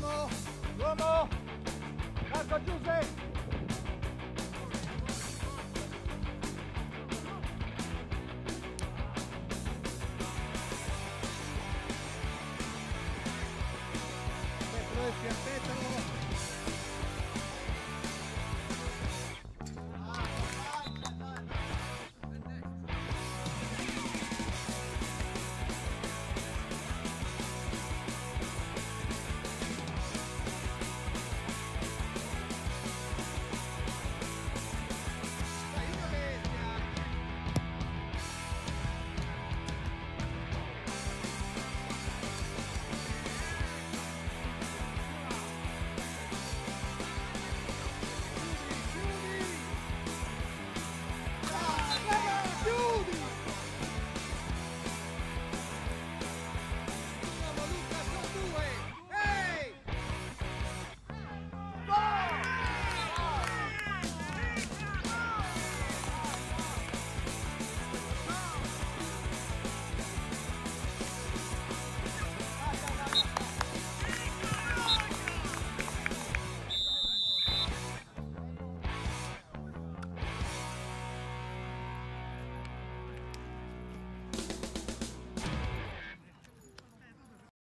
L'uomo, l'uomo, Marco Giuseppe. Pedro Esquerpeta.